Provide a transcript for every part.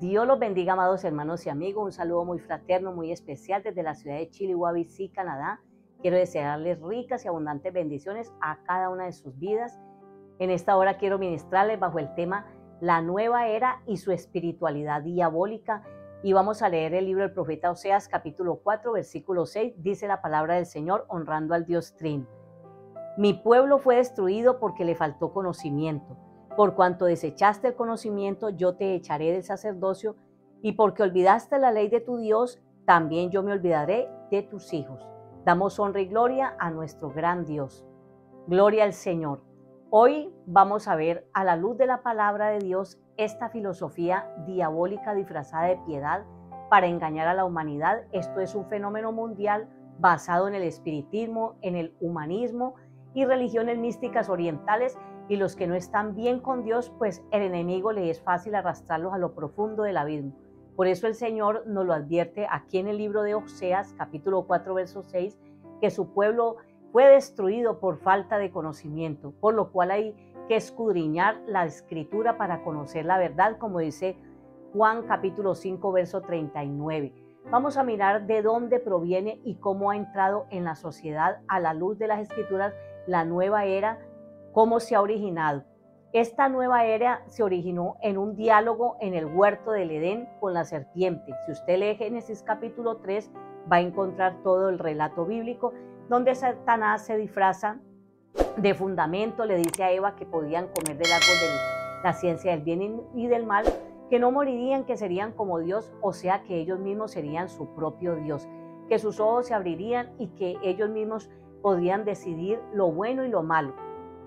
Dios los bendiga, amados hermanos y amigos. Un saludo muy fraterno, muy especial desde la ciudad de Chile, Canadá. Quiero desearles ricas y abundantes bendiciones a cada una de sus vidas. En esta hora quiero ministrarles bajo el tema La nueva era y su espiritualidad diabólica. Y vamos a leer el libro del profeta Oseas, capítulo 4, versículo 6. Dice la palabra del Señor, honrando al Dios Trin. Mi pueblo fue destruido porque le faltó conocimiento. Por cuanto desechaste el conocimiento, yo te echaré del sacerdocio, y porque olvidaste la ley de tu Dios, también yo me olvidaré de tus hijos. Damos honra y gloria a nuestro gran Dios. Gloria al Señor. Hoy vamos a ver a la luz de la palabra de Dios esta filosofía diabólica disfrazada de piedad para engañar a la humanidad. Esto es un fenómeno mundial basado en el espiritismo, en el humanismo y religiones místicas orientales y los que no están bien con Dios, pues el enemigo le es fácil arrastrarlos a lo profundo del abismo. Por eso el Señor nos lo advierte aquí en el libro de Oseas, capítulo 4, verso 6, que su pueblo fue destruido por falta de conocimiento, por lo cual hay que escudriñar la escritura para conocer la verdad, como dice Juan capítulo 5, verso 39. Vamos a mirar de dónde proviene y cómo ha entrado en la sociedad a la luz de las escrituras la nueva era, cómo se ha originado. Esta nueva era se originó en un diálogo en el huerto del Edén con la serpiente. Si usted lee Génesis capítulo 3, va a encontrar todo el relato bíblico donde Satanás se disfraza de fundamento, le dice a Eva que podían comer del árbol de la ciencia del bien y del mal, que no morirían, que serían como Dios, o sea que ellos mismos serían su propio Dios, que sus ojos se abrirían y que ellos mismos podían decidir lo bueno y lo malo.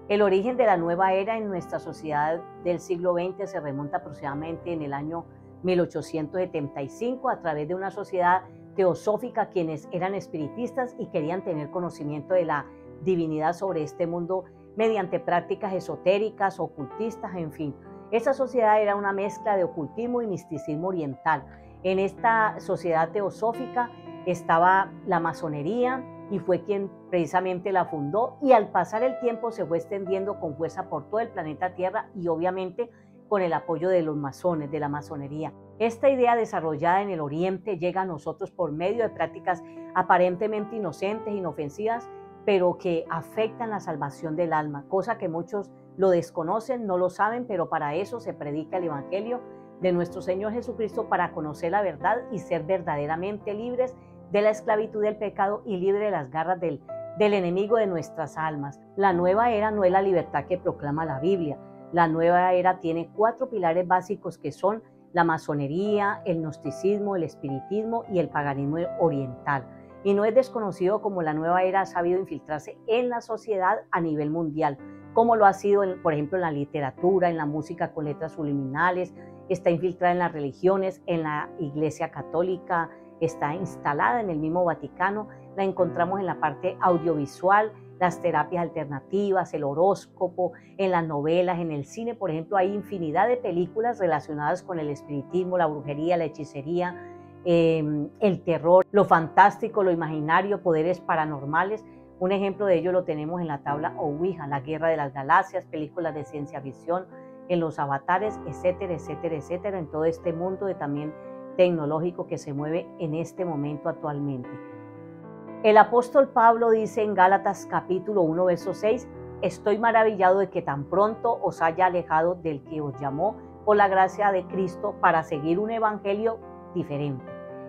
El origen de la nueva era en nuestra sociedad del siglo XX se remonta aproximadamente en el año 1875 a través de una sociedad teosófica quienes eran espiritistas y querían tener conocimiento de la divinidad sobre este mundo mediante prácticas esotéricas, ocultistas, en fin. Esa sociedad era una mezcla de ocultismo y misticismo oriental. En esta sociedad teosófica estaba la masonería, y fue quien precisamente la fundó y al pasar el tiempo se fue extendiendo con fuerza por todo el planeta Tierra y obviamente con el apoyo de los masones, de la masonería. Esta idea desarrollada en el Oriente llega a nosotros por medio de prácticas aparentemente inocentes, inofensivas, pero que afectan la salvación del alma, cosa que muchos lo desconocen, no lo saben, pero para eso se predica el Evangelio de nuestro Señor Jesucristo para conocer la verdad y ser verdaderamente libres de la esclavitud del pecado y libre de las garras del, enemigo de nuestras almas. La nueva era no es la libertad que proclama la Biblia. La nueva era tiene cuatro pilares básicos que son la masonería, el gnosticismo, el espiritismo y el paganismo oriental. Y no es desconocido como la nueva era ha sabido infiltrarse en la sociedad a nivel mundial, como lo ha sido, por ejemplo, en la literatura, en la música con letras subliminales, está infiltrada en las religiones, en la iglesia católica, está instalada en el mismo Vaticano, la encontramos en la parte audiovisual, las terapias alternativas, el horóscopo, en las novelas, en el cine, por ejemplo, hay infinidad de películas relacionadas con el espiritismo, la brujería, la hechicería, em, el terror, lo fantástico, lo imaginario, poderes paranormales. Un ejemplo de ello lo tenemos en la tabla Ouija, la guerra de las galaxias, películas de ciencia ficción, en los avatares, etcétera, etcétera, etcétera, en todo este mundo de también tecnológico que se mueve en este momento actualmente. El apóstol Pablo dice en Gálatas capítulo 1, verso 6, estoy maravillado de que tan pronto os haya alejado del que os llamó por la gracia de Cristo para seguir un evangelio diferente.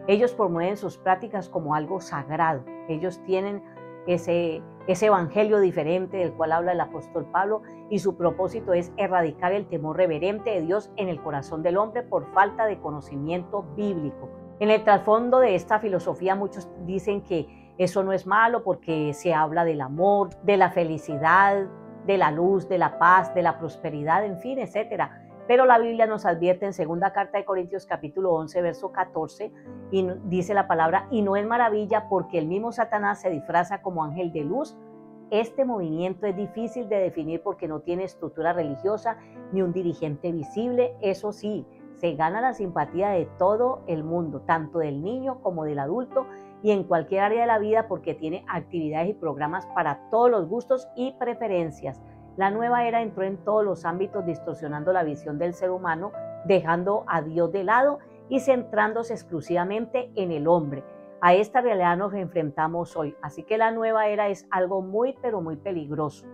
Ellos promueven sus prácticas como algo sagrado. Ellos tienen ese, ese evangelio diferente del cual habla el apóstol Pablo y su propósito es erradicar el temor reverente de Dios en el corazón del hombre por falta de conocimiento bíblico. En el trasfondo de esta filosofía muchos dicen que eso no es malo porque se habla del amor, de la felicidad, de la luz, de la paz, de la prosperidad, en fin, etcétera. Pero la Biblia nos advierte en segunda carta de Corintios capítulo 11 verso 14 y dice la palabra y no es maravilla porque el mismo Satanás se disfraza como ángel de luz. Este movimiento es difícil de definir porque no tiene estructura religiosa ni un dirigente visible. Eso sí, se gana la simpatía de todo el mundo, tanto del niño como del adulto y en cualquier área de la vida porque tiene actividades y programas para todos los gustos y preferencias. La nueva era entró en todos los ámbitos distorsionando la visión del ser humano dejando a Dios de lado y centrándose exclusivamente en el hombre. A esta realidad nos enfrentamos hoy, así que la nueva era es algo muy pero muy peligroso.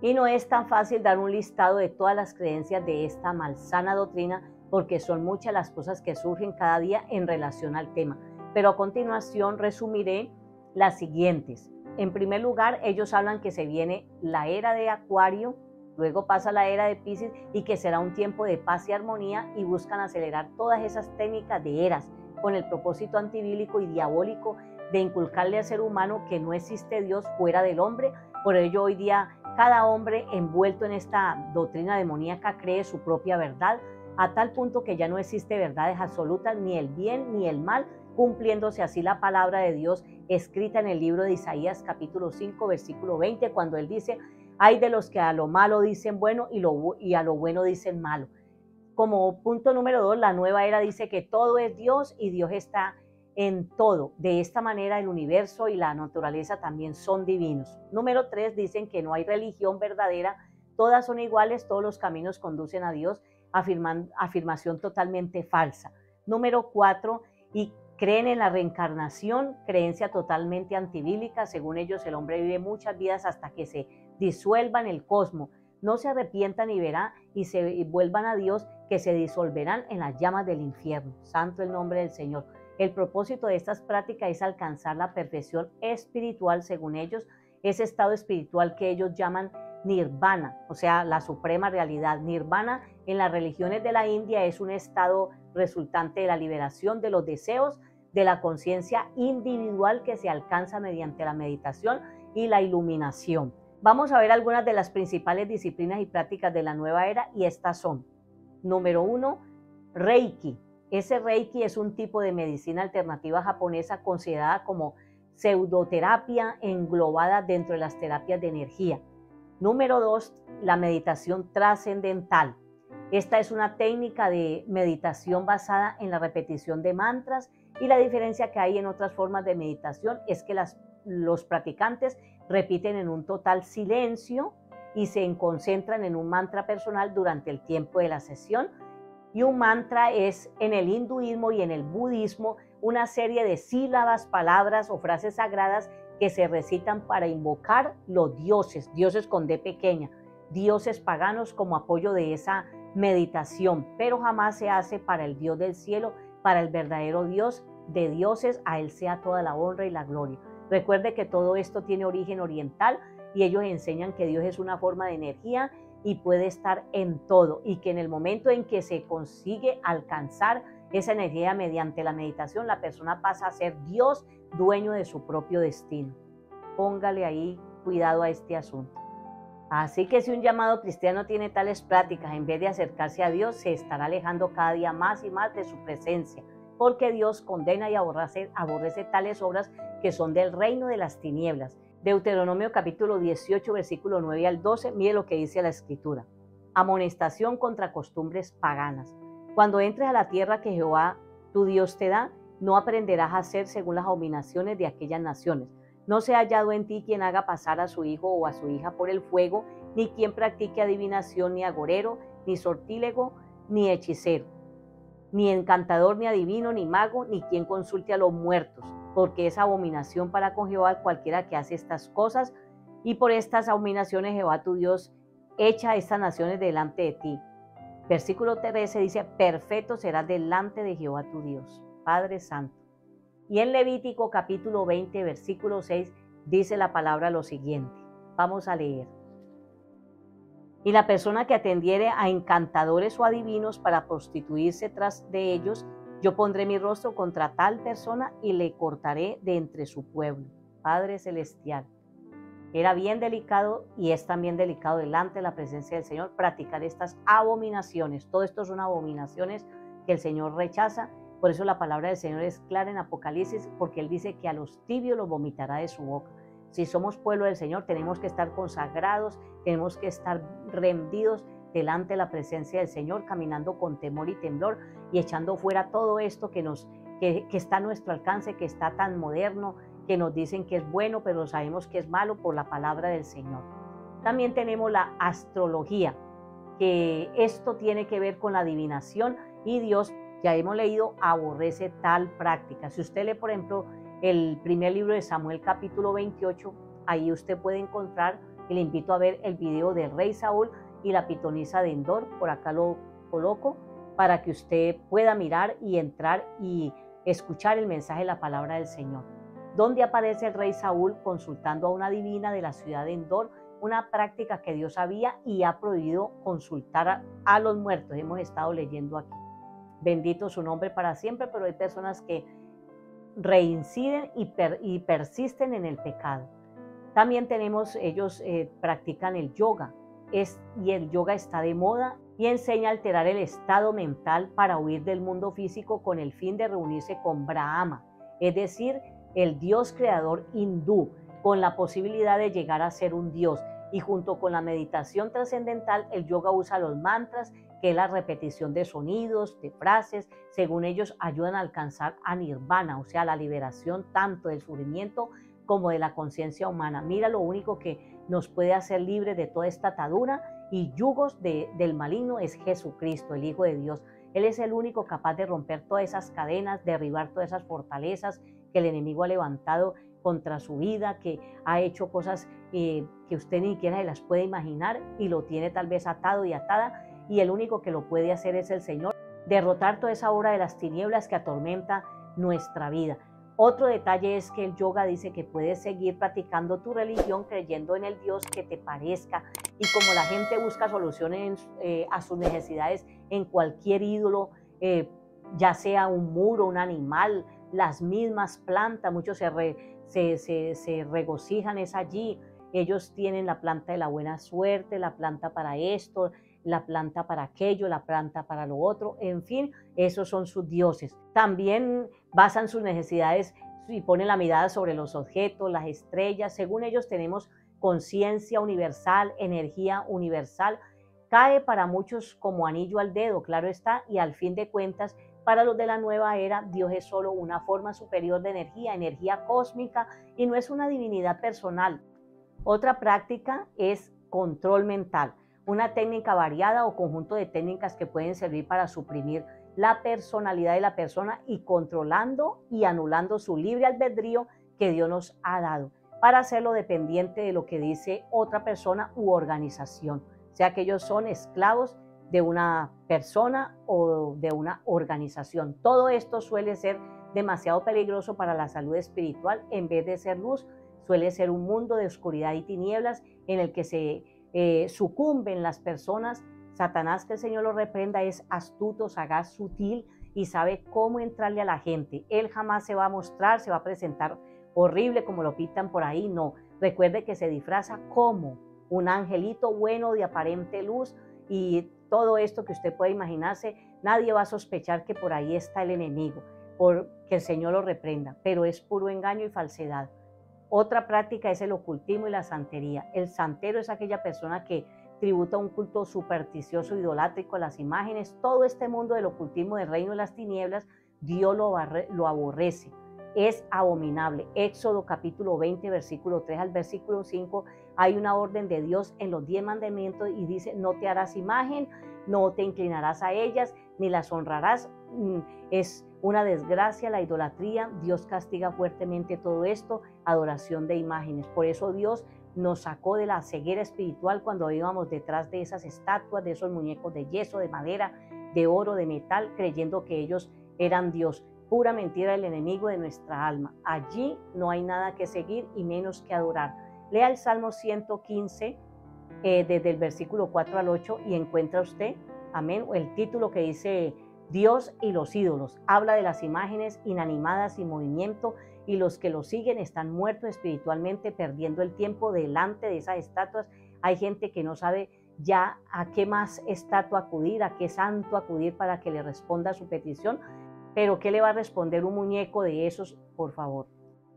Y no es tan fácil dar un listado de todas las creencias de esta malsana doctrina porque son muchas las cosas que surgen cada día en relación al tema. Pero a continuación resumiré las siguientes. En primer lugar, ellos hablan que se viene la era de Acuario, luego pasa la era de Pisces y que será un tiempo de paz y armonía y buscan acelerar todas esas técnicas de eras con el propósito antibílico y diabólico de inculcarle al ser humano que no existe Dios fuera del hombre. Por ello hoy día cada hombre envuelto en esta doctrina demoníaca cree su propia verdad, a tal punto que ya no existe verdades absolutas, ni el bien ni el mal, cumpliéndose así la palabra de Dios escrita en el libro de Isaías capítulo 5 versículo 20, cuando él dice, hay de los que a lo malo dicen bueno y, lo, y a lo bueno dicen malo. Como punto número dos, la nueva era dice que todo es Dios y Dios está en todo. De esta manera el universo y la naturaleza también son divinos. Número tres, dicen que no hay religión verdadera, todas son iguales, todos los caminos conducen a Dios, afirman, afirmación totalmente falsa. Número cuatro, y Creen en la reencarnación, creencia totalmente antibílica. Según ellos, el hombre vive muchas vidas hasta que se disuelva en el cosmos. No se arrepientan y verán y se vuelvan a Dios, que se disolverán en las llamas del infierno. Santo el nombre del Señor. El propósito de estas prácticas es alcanzar la perfección espiritual, según ellos, ese estado espiritual que ellos llaman nirvana, o sea, la suprema realidad. Nirvana en las religiones de la India es un estado resultante de la liberación de los deseos de la conciencia individual que se alcanza mediante la meditación y la iluminación. Vamos a ver algunas de las principales disciplinas y prácticas de la nueva era y estas son. Número uno, Reiki. Ese Reiki es un tipo de medicina alternativa japonesa considerada como pseudoterapia englobada dentro de las terapias de energía. Número dos, la meditación trascendental. Esta es una técnica de meditación basada en la repetición de mantras y la diferencia que hay en otras formas de meditación es que los practicantes repiten en un total silencio y se concentran en un mantra personal durante el tiempo de la sesión. Y un mantra es en el hinduismo y en el budismo una serie de sílabas, palabras o frases sagradas que se recitan para invocar los dioses, dioses con D pequeña, dioses paganos como apoyo de esa meditación, pero jamás se hace para el Dios del cielo, para el verdadero Dios de dioses, a Él sea toda la honra y la gloria. Recuerde que todo esto tiene origen oriental y ellos enseñan que Dios es una forma de energía y puede estar en todo y que en el momento en que se consigue alcanzar esa energía mediante la meditación, la persona pasa a ser Dios dueño de su propio destino. Póngale ahí cuidado a este asunto. Así que si un llamado cristiano tiene tales prácticas, en vez de acercarse a Dios, se estará alejando cada día más y más de su presencia, porque Dios condena y aborrece, tales obras que son del reino de las tinieblas. Deuteronomio capítulo 18, versículo 9 al 12, mire lo que dice la escritura. Amonestación contra costumbres paganas. Cuando entres a la tierra que Jehová tu Dios te da, no aprenderás a hacer según las abominaciones de aquellas naciones no se ha hallado en ti quien haga pasar a su hijo o a su hija por el fuego, ni quien practique adivinación, ni agorero, ni sortílego, ni hechicero, ni encantador, ni adivino, ni mago, ni quien consulte a los muertos, porque es abominación para con Jehová cualquiera que hace estas cosas, y por estas abominaciones Jehová tu Dios echa estas naciones delante de ti. Versículo 13 dice, perfecto serás delante de Jehová tu Dios, Padre Santo. Y en Levítico capítulo 20, versículo 6, dice la palabra lo siguiente. Vamos a leer. Y la persona que atendiere a encantadores o adivinos para prostituirse tras de ellos, yo pondré mi rostro contra tal persona y le cortaré de entre su pueblo. Padre Celestial. Era bien delicado y es también delicado delante de la presencia del Señor practicar estas abominaciones. Todo esto son abominaciones que el Señor rechaza por eso la palabra del Señor es clara en Apocalipsis, porque Él dice que a los tibios los vomitará de su boca. Si somos pueblo del Señor, tenemos que estar consagrados, tenemos que estar rendidos delante de la presencia del Señor, caminando con temor y temblor y echando fuera todo esto que, nos, que, que está a nuestro alcance, que está tan moderno, que nos dicen que es bueno, pero sabemos que es malo por la palabra del Señor. También tenemos la astrología, que esto tiene que ver con la adivinación Y Dios, ya hemos leído, aborrece tal práctica. Si usted lee, por ejemplo, el primer libro de Samuel capítulo 28, ahí usted puede encontrar, y le invito a ver el video del rey Saúl y la pitonisa de Endor, por acá lo coloco, para que usted pueda mirar y entrar y escuchar el mensaje de la palabra del Señor. Donde aparece el rey Saúl consultando a una divina de la ciudad de Endor, una práctica que Dios había y ha prohibido consultar a, los muertos. Hemos estado leyendo aquí. Bendito su nombre para siempre, pero hay personas que reinciden y, persisten en el pecado. También tenemos, ellos eh, practican el yoga y el yoga está de moda y enseña a alterar el estado mental para huir del mundo físico con el fin de reunirse con Brahma, es decir, el dios creador hindú, con la posibilidad de llegar a ser un dios. Y junto con la meditación trascendental, el yoga usa los mantras, que la repetición de sonidos, de frases, según ellos ayudan a alcanzar a nirvana, o sea, la liberación tanto del sufrimiento como de la conciencia humana. Mira lo único que nos puede hacer libre de toda esta atadura y yugos del maligno es Jesucristo, el Hijo de Dios. Él es el único capaz de romper todas esas cadenas, derribar todas esas fortalezas que el enemigo ha levantado contra su vida, que ha hecho cosas eh, que usted ni siquiera se las puede imaginar y lo tiene tal vez atado y atada y el único que lo puede hacer es el Señor. Derrotar toda esa obra de las tinieblas que atormenta nuestra vida. Otro detalle es que el yoga dice que puedes seguir practicando tu religión creyendo en el Dios que te parezca. Y como la gente busca soluciones eh, a sus necesidades en cualquier ídolo, eh, ya sea un muro, un animal, las mismas plantas, muchos se, se, regocijan es allí. Ellos tienen la planta de la buena suerte, la planta para esto, la planta para aquello, la planta para lo otro, en fin, esos son sus dioses. También basan sus necesidades y ponen la mirada sobre los objetos, las estrellas, según ellos tenemos conciencia universal, energía universal, cae para muchos como anillo al dedo, claro está, y al fin de cuentas, para los de la nueva era, Dios es solo una forma superior de energía, energía cósmica, y no es una divinidad personal. Otra práctica es control mental una técnica variada o conjunto de técnicas que pueden servir para suprimir la personalidad de la persona y controlando y anulando su libre albedrío que Dios nos ha dado para hacerlo dependiente de lo que dice otra persona u organización, sea que ellos son esclavos de una persona o de una organización. Todo esto suele ser demasiado peligroso para la salud espiritual en vez de ser luz, suele ser un mundo de oscuridad y tinieblas en el que se eh, sucumben las personas. Satanás, que el Señor lo reprenda, es astuto, sagaz, sutil y sabe cómo entrarle a la gente. Él jamás se va a mostrar, se va a presentar horrible como lo pintan por ahí, no. Recuerde que se disfraza como un angelito bueno de aparente luz y todo esto que usted puede imaginarse, nadie va a sospechar que por ahí está el enemigo, por que el Señor lo reprenda, pero es puro engaño y falsedad. Otra práctica es el ocultismo y la santería. El santero es aquella persona que tributa un culto supersticioso, idolátrico a las imágenes. Todo este mundo del ocultismo del reino de las tinieblas, Dios lo, lo aborrece. Es abominable. Éxodo capítulo 20, versículo 3 al versículo 5, hay una orden de Dios en los diez mandamientos y dice, no te harás imagen, no te inclinarás a ellas, ni las honrarás. Mm, es una desgracia la idolatría. Dios castiga fuertemente todo esto, adoración de imágenes. Por eso Dios nos sacó de la ceguera espiritual cuando íbamos detrás de esas estatuas, de esos muñecos de yeso, de madera, de oro, de metal, creyendo que ellos eran Dios. Pura mentira del enemigo de nuestra alma. Allí no hay nada que seguir y menos que adorar. Lea el Salmo 115 eh, desde el versículo 4 al 8 y encuentra usted, amén, el título que dice Dios y los ídolos. Habla de las imágenes inanimadas y movimiento y los que lo siguen están muertos espiritualmente, perdiendo el tiempo delante de esas estatuas. Hay gente que no sabe ya a qué más estatua acudir, a qué santo acudir para que le responda a su petición, pero ¿qué le va a responder un muñeco de esos, por favor?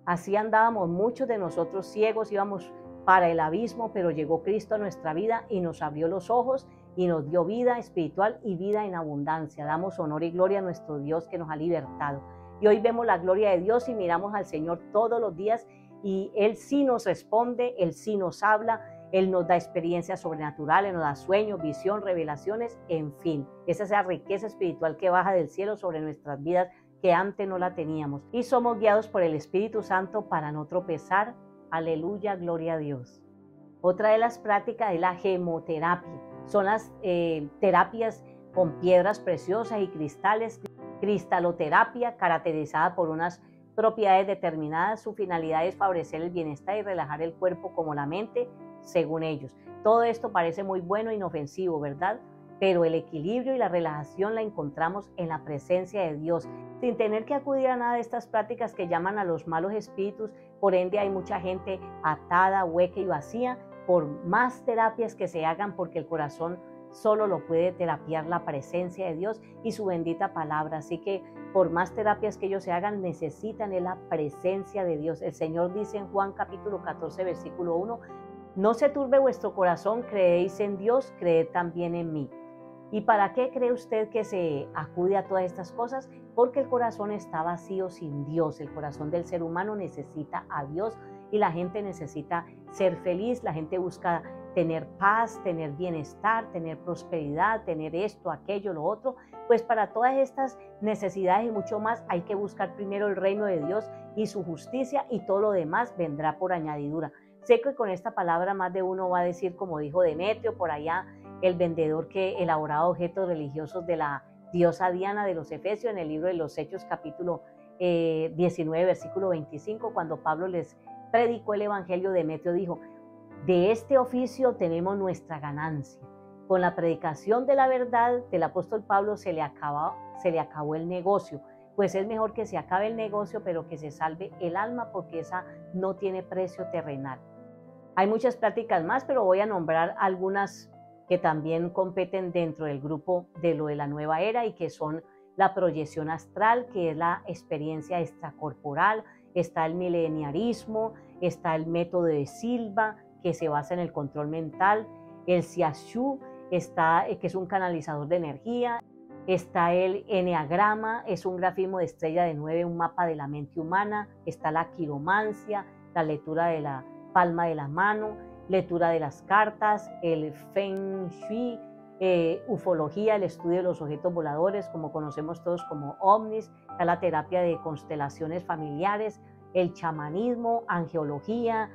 Así andábamos muchos de nosotros ciegos, íbamos para el abismo, pero llegó Cristo a nuestra vida y nos abrió los ojos y nos dio vida espiritual y vida en abundancia. Damos honor y gloria a nuestro Dios que nos ha libertado. Y hoy vemos la gloria de Dios y miramos al Señor todos los días y Él sí nos responde, Él sí nos habla, Él nos da experiencias sobrenaturales, nos da sueños, visión, revelaciones, en fin. Esa es la riqueza espiritual que baja del cielo sobre nuestras vidas que antes no la teníamos. Y somos guiados por el Espíritu Santo para no tropezar. Aleluya, gloria a Dios. Otra de las prácticas es la gemoterapia. Son las eh, terapias con piedras preciosas y cristales. Cristaloterapia caracterizada por unas propiedades determinadas. Su finalidad es favorecer el bienestar y relajar el cuerpo como la mente, según ellos. Todo esto parece muy bueno e inofensivo, ¿verdad? Pero el equilibrio y la relajación la encontramos en la presencia de Dios, sin tener que acudir a nada de estas prácticas que llaman a los malos espíritus. Por ende hay mucha gente atada, hueca y vacía por más terapias que se hagan porque el corazón solo lo puede terapiar la presencia de Dios y su bendita palabra. Así que por más terapias que ellos se hagan, necesitan la presencia de Dios. El Señor dice en Juan capítulo 14, versículo 1, no se turbe vuestro corazón, creéis en Dios, creed también en mí. ¿Y para qué cree usted que se acude a todas estas cosas? Porque el corazón está vacío sin Dios. El corazón del ser humano necesita a Dios y la gente necesita ser feliz, la gente busca tener paz, tener bienestar, tener prosperidad, tener esto, aquello, lo otro. Pues para todas estas necesidades y mucho más hay que buscar primero el reino de Dios y su justicia y todo lo demás vendrá por añadidura. Sé que con esta palabra más de uno va a decir, como dijo Demetrio por allá, el vendedor que elaboraba objetos religiosos de la diosa Diana de los Efesios en el libro de los Hechos capítulo 19, eh, versículo 25, cuando Pablo les predicó el Evangelio, Demetrio dijo, de este oficio tenemos nuestra ganancia. Con la predicación de la verdad del apóstol Pablo se le, acabó, se le acabó el negocio. Pues es mejor que se acabe el negocio, pero que se salve el alma, porque esa no tiene precio terrenal. Hay muchas prácticas más, pero voy a nombrar algunas que también competen dentro del grupo de lo de la nueva era y que son la proyección astral, que es la experiencia extracorporal, está el mileniarismo, está el método de Silva, que se basa en el control mental, el Xiaxu, está, eh, que es un canalizador de energía, está el Enneagrama, es un grafismo de estrella de nueve, un mapa de la mente humana, está la quiromancia, la lectura de la palma de la mano, lectura de las cartas, el Feng Shui, eh, ufología, el estudio de los objetos voladores, como conocemos todos como ovnis, está la terapia de constelaciones familiares, el chamanismo, angeología,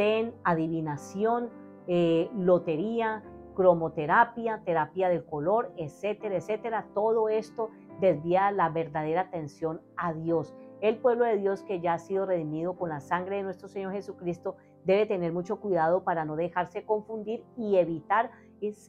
zen, adivinación, eh, lotería, cromoterapia, terapia del color, etcétera, etcétera. Todo esto desvía la verdadera atención a Dios. El pueblo de Dios que ya ha sido redimido con la sangre de nuestro Señor Jesucristo debe tener mucho cuidado para no dejarse confundir y evitar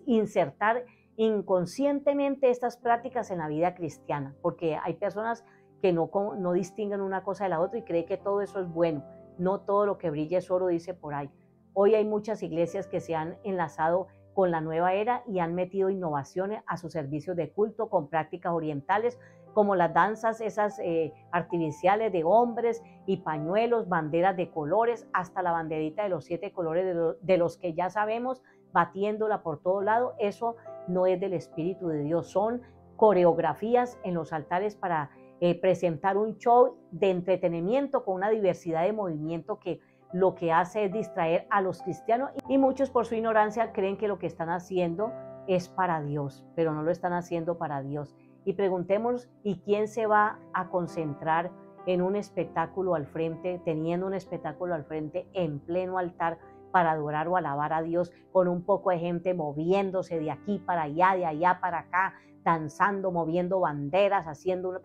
insertar inconscientemente estas prácticas en la vida cristiana, porque hay personas que no, distinguen una cosa de la otra y creen que todo eso es bueno. No todo lo que brilla es oro, dice por ahí. Hoy hay muchas iglesias que se han enlazado con la nueva era y han metido innovaciones a sus servicios de culto con prácticas orientales como las danzas esas eh, artificiales de hombres y pañuelos, banderas de colores, hasta la banderita de los siete colores de, los que ya sabemos, batiéndola por todo lado. Eso no es del Espíritu de Dios, son coreografías en los altares para eh, presentar un show de entretenimiento con una diversidad de movimiento que lo que hace es distraer a los cristianos y muchos por su ignorancia creen que lo que están haciendo es para Dios, pero no lo están haciendo para Dios. Y preguntemos, ¿y quién se va a concentrar en un espectáculo al frente, teniendo un espectáculo al frente en pleno altar para adorar o alabar a Dios con un poco de gente moviéndose de aquí para allá, de allá para acá, danzando, moviendo banderas, haciendo,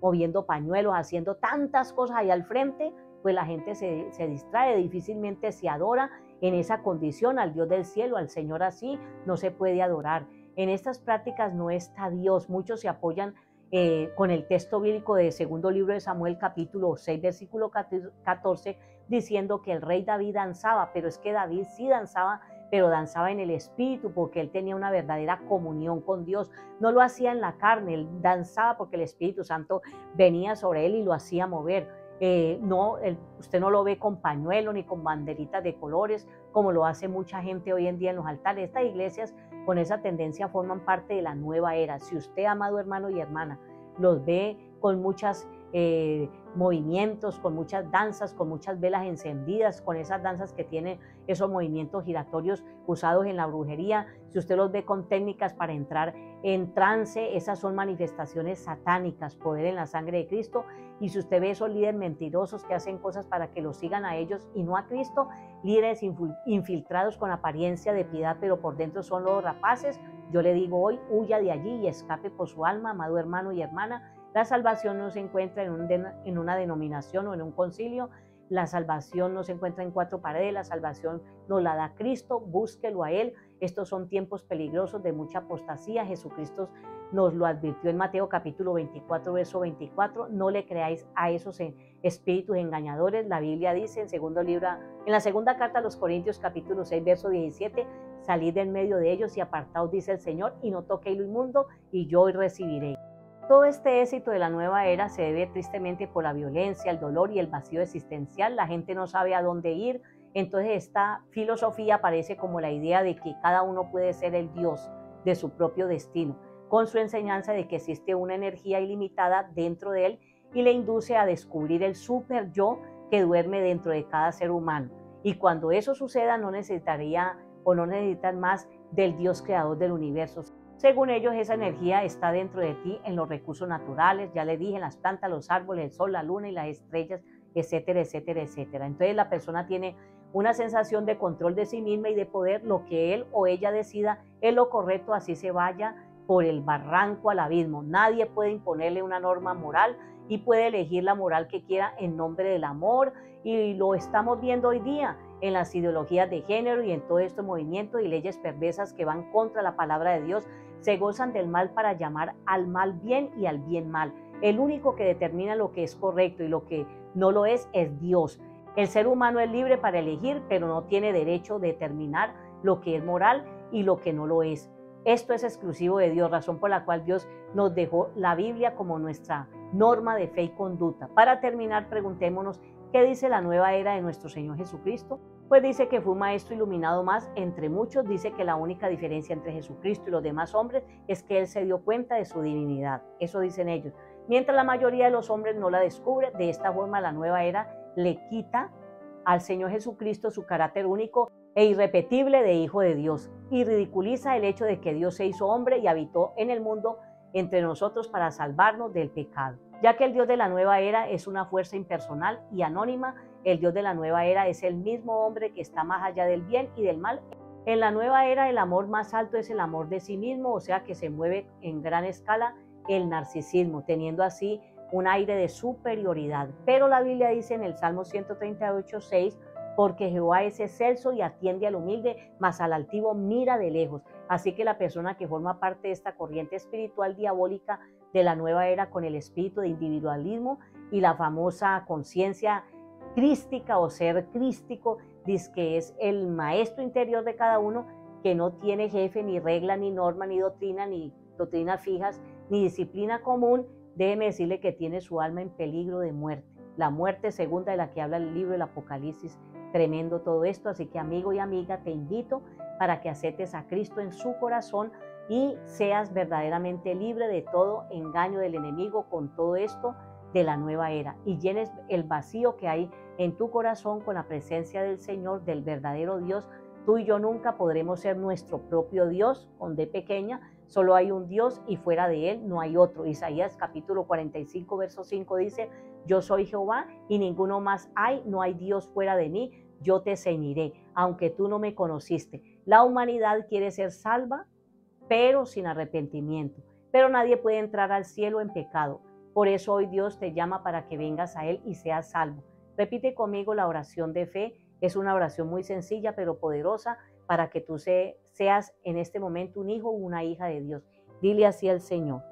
moviendo pañuelos, haciendo tantas cosas ahí al frente, pues la gente se, se distrae, difícilmente se adora en esa condición al Dios del cielo, al Señor así, no se puede adorar. En estas prácticas no está Dios, muchos se apoyan eh, con el texto bíblico de segundo libro de Samuel capítulo 6 versículo 14 diciendo que el rey David danzaba, pero es que David sí danzaba pero danzaba en el espíritu porque él tenía una verdadera comunión con Dios. No lo hacía en la carne, él danzaba porque el Espíritu Santo venía sobre él y lo hacía mover. Eh, no, usted no lo ve con pañuelo ni con banderitas de colores como lo hace mucha gente hoy en día en los altares. Estas iglesias con esa tendencia forman parte de la nueva era. Si usted, amado hermano y hermana, los ve con muchas eh, movimientos, con muchas danzas, con muchas velas encendidas, con esas danzas que tienen esos movimientos giratorios usados en la brujería. Si usted los ve con técnicas para entrar en trance, esas son manifestaciones satánicas, poder en la sangre de Cristo. Y si usted ve esos líderes mentirosos que hacen cosas para que los sigan a ellos y no a Cristo, líderes infiltrados con apariencia de piedad, pero por dentro son los rapaces, yo le digo hoy, huya de allí y escape por su alma, amado hermano y hermana la salvación no se encuentra en, una denominación o en un concilio, la salvación no se encuentra en cuatro paredes, la salvación nos la da Cristo, búsquelo a Él. Estos son tiempos peligrosos de mucha apostasía. Jesucristo nos lo advirtió en Mateo capítulo 24, verso 24. No le creáis a esos espíritus engañadores. La Biblia dice en, segundo libro, en la segunda carta a los Corintios capítulo 6, verso 17, salid en medio de ellos y apartaos, dice el Señor, y no toquéis lo inmundo, y yo hoy recibiré. Todo este éxito de la nueva era se debe tristemente por la violencia, el dolor y el vacío existencial. La gente no sabe a dónde ir. Entonces esta filosofía aparece como la idea de que cada uno puede ser el Dios de su propio destino, con su enseñanza de que existe una energía ilimitada dentro de él y le induce a descubrir el super yo que duerme dentro de cada ser humano. Y cuando eso suceda no necesitaría o no necesitan más del Dios creador del universo, según ellos, esa energía está dentro de ti en los recursos naturales, ya le dije, en las plantas, los árboles, el sol, la luna y las estrellas, etcétera, etcétera, etcétera. Entonces la persona tiene una sensación de control de sí misma y de poder, lo que él o ella decida es lo correcto, así se vaya por el barranco al abismo. Nadie puede imponerle una norma moral y puede elegir la moral que quiera en nombre del amor y lo estamos viendo hoy día en las ideologías de género y en todo estos movimientos y leyes perversas que van contra la palabra de Dios se gozan del mal para llamar al mal bien y al bien mal. El único que determina lo que es correcto y lo que no lo es es Dios. El ser humano es libre para elegir, pero no tiene derecho de determinar lo que es moral y lo que no lo es. Esto es exclusivo de Dios, razón por la cual Dios nos dejó la Biblia como nuestra norma de fe y conducta. Para terminar, preguntémonos, ¿qué dice la nueva era de nuestro Señor Jesucristo? Pues dice que fue un maestro iluminado más entre muchos. Dice que la única diferencia entre Jesucristo y los demás hombres es que él se dio cuenta de su divinidad. Eso dicen ellos. Mientras la mayoría de los hombres no la descubre, de esta forma la nueva era le quita al Señor Jesucristo su carácter único e irrepetible de Hijo de Dios y ridiculiza el hecho de que Dios se hizo hombre y habitó en el mundo entre nosotros para salvarnos del pecado. Ya que el Dios de la nueva era es una fuerza impersonal y anónima el Dios de la nueva era es el mismo hombre que está más allá del bien y del mal. En la nueva era el amor más alto es el amor de sí mismo, o sea que se mueve en gran escala el narcisismo, teniendo así un aire de superioridad. Pero la Biblia dice en el Salmo 138, 6, porque Jehová es excelso y atiende al humilde, mas al altivo mira de lejos. Así que la persona que forma parte de esta corriente espiritual diabólica de la nueva era con el espíritu de individualismo y la famosa conciencia crística o ser crístico, dice que es el maestro interior de cada uno que no tiene jefe, ni regla, ni norma, ni doctrina, ni doctrinas fijas, ni disciplina común, déjeme decirle que tiene su alma en peligro de muerte. La muerte segunda de la que habla el libro del Apocalipsis. Tremendo todo esto, así que amigo y amiga, te invito para que aceptes a Cristo en su corazón y seas verdaderamente libre de todo engaño del enemigo con todo esto de la nueva era y llenes el vacío que hay en tu corazón con la presencia del Señor, del verdadero Dios. Tú y yo nunca podremos ser nuestro propio Dios con pequeña. Solo hay un Dios y fuera de él no hay otro. Isaías capítulo 45, verso 5 dice, yo soy Jehová y ninguno más hay, no hay Dios fuera de mí, yo te ceñiré, aunque tú no me conociste. La humanidad quiere ser salva, pero sin arrepentimiento. Pero nadie puede entrar al cielo en pecado. Por eso hoy Dios te llama para que vengas a Él y seas salvo. Repite conmigo la oración de fe. Es una oración muy sencilla pero poderosa para que tú seas en este momento un hijo o una hija de Dios. Dile así al Señor.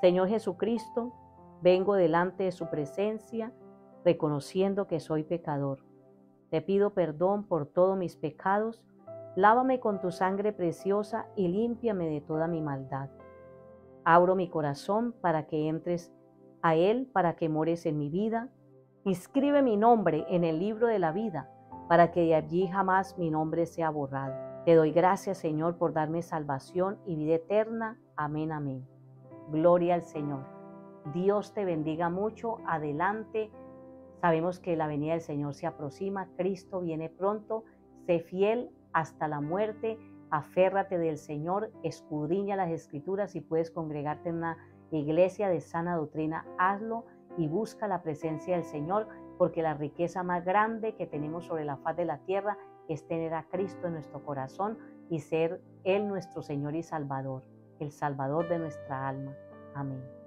Señor Jesucristo, vengo delante de su presencia reconociendo que soy pecador. Te pido perdón por todos mis pecados. Lávame con tu sangre preciosa y límpiame de toda mi maldad. Abro mi corazón para que entres a Él para que mores en mi vida. Inscribe mi nombre en el libro de la vida, para que de allí jamás mi nombre sea borrado. Te doy gracias, Señor, por darme salvación y vida eterna. Amén, amén. Gloria al Señor. Dios te bendiga mucho. Adelante. Sabemos que la venida del Señor se aproxima. Cristo viene pronto. Sé fiel hasta la muerte. Aférrate del Señor. Escudriña las escrituras. Si puedes congregarte en una iglesia de sana doctrina, hazlo y busca la presencia del Señor, porque la riqueza más grande que tenemos sobre la faz de la tierra es tener a Cristo en nuestro corazón y ser Él nuestro Señor y Salvador, el Salvador de nuestra alma. Amén.